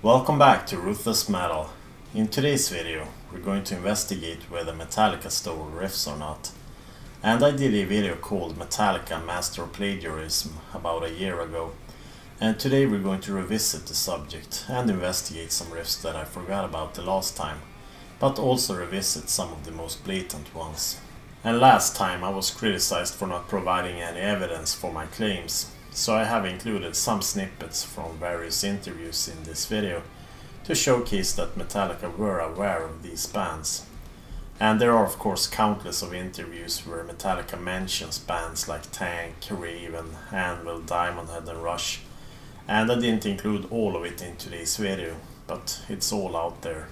Welcome back to Ruthless Metal. In today's video, we're going to investigate whether Metallica stole riffs or not. And I did a video called Metallica Master Plagiarism about a year ago. And today we're going to revisit the subject and investigate some riffs that I forgot about the last time, but also revisit some of the most blatant ones. And last time I was criticized for not providing any evidence for my claims, so I have included some snippets from various interviews in this video to showcase that Metallica were aware of these bands. And there are of course countless of interviews where Metallica mentions bands like Tank, Raven, Anvil, Diamond Head and Rush. And I didn't include all of it in today's video, but it's all out there.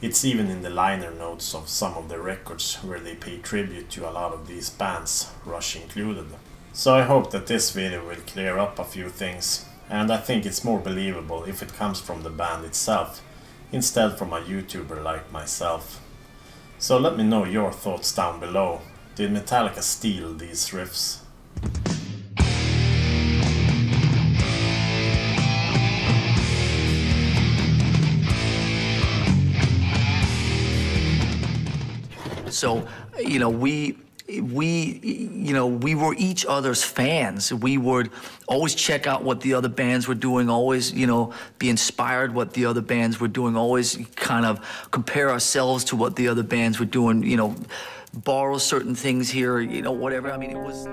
It's even in the liner notes of some of the records where they pay tribute to a lot of these bands, Rush included. So I hope that this video will clear up a few things, and I think it's more believable if it comes from the band itself, instead from a YouTuber like myself. So let me know your thoughts down below. Did Metallica steal these riffs? So, you know, we we you know we were each other's fans. We would always check out what the other bands were doing always you know be inspired what the other bands were doing always kind of compare ourselves to what the other bands were doing you know borrow certain things here you know whatever. I mean it was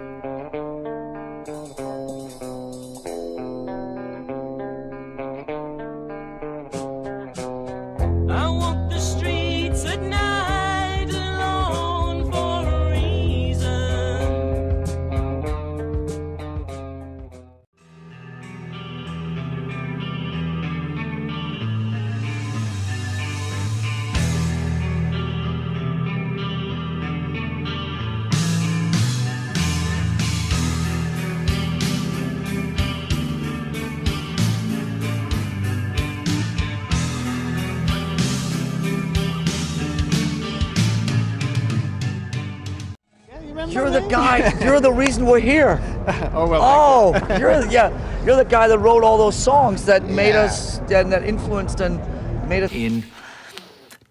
you're the guy you're the reason we're here Oh well. oh you're yeah you're the guy that wrote all those songs that made Yeah. us and that influenced and made us in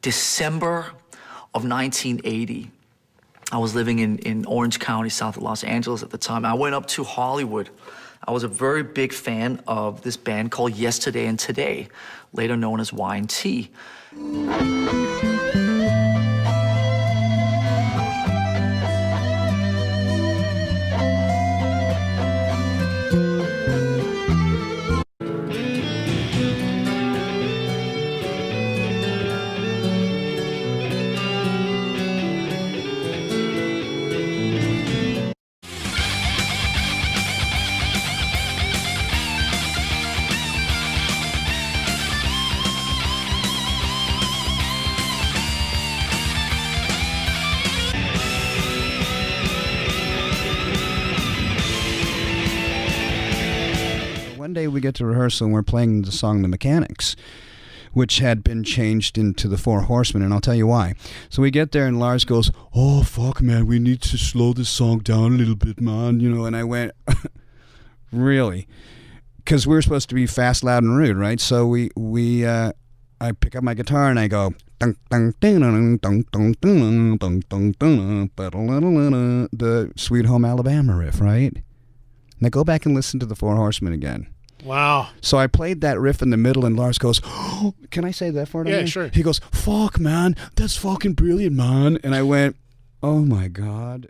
december of 1980 I was living in, in Orange County, south of Los Angeles at the time. I went up to Hollywood. I was a very big fan of this band called Yesterday and Today, later known as Y&T. One get to rehearsal and we're playing the song The Mechanix which had been changed into the Four Horsemen, and I'll tell you why. So we get there, and Lars goes, "Oh fuck, man, we need to slow this song down a little bit, man," you know. And I went, "Really?" Because we are supposed to be fast, loud, and rude, right? So we we uh, I pick up my guitar and I go. The Sweet Home Alabama riff, right? Now go back and listen to the Four Horsemen again. Wow. So I played that riff in the middle, and Lars goes, oh, "Can I say that for it?" Yeah, sure. He goes, "Fuck, man, that's fucking brilliant, man." And I went, "Oh my god."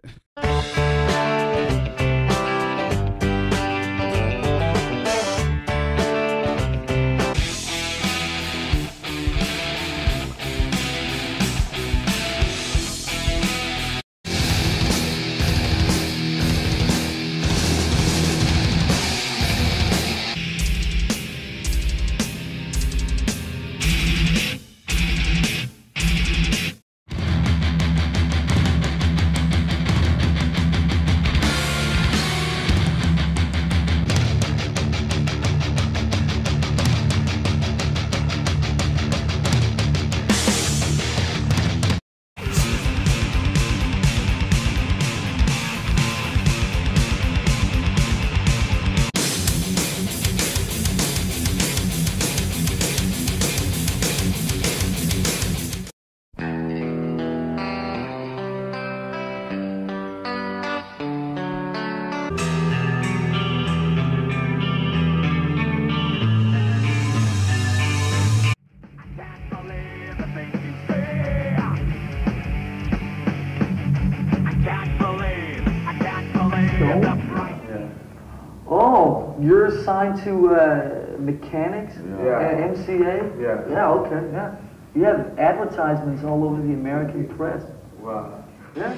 Signed to uh, Mechanics? Yeah. Uh, MCA? Yeah. Yeah, okay, yeah. You have advertisements all over the American press. Wow. Yeah.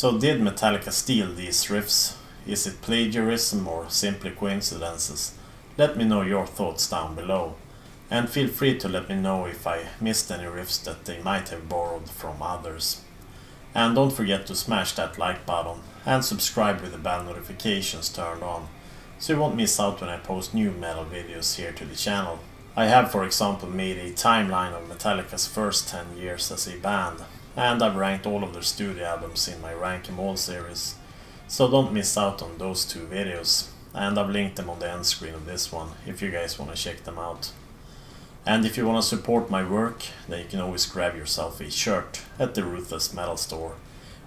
So did Metallica steal these riffs? Is it plagiarism or simply coincidences? Let me know your thoughts down below. And feel free to let me know if I missed any riffs that they might have borrowed from others. And don't forget to smash that like button and subscribe with the bell notifications turned on so you won't miss out when I post new metal videos here to the channel. I have for example made a timeline of Metallica's first 10 years as a band and I've ranked all of their studio albums in my Rank 'em All series. So don't miss out on those two videos and I've linked them on the end screen of this one if you guys want to check them out. And if you want to support my work, then you can always grab yourself a shirt at the Ruthless Metal store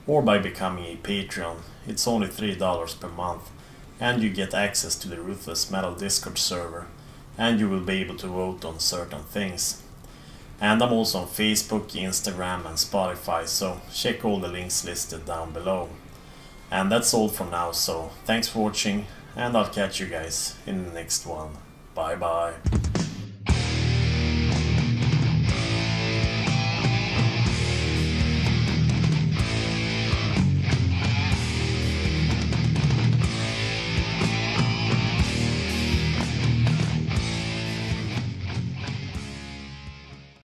or by becoming a Patreon. It's only $3 per month and you get access to the Ruthless Metal Discord server and you will be able to vote on certain things. And I'm also on Facebook, Instagram and Spotify so check all the links listed down below. And that's all for now so thanks for watching and I'll catch you guys in the next one. Bye bye.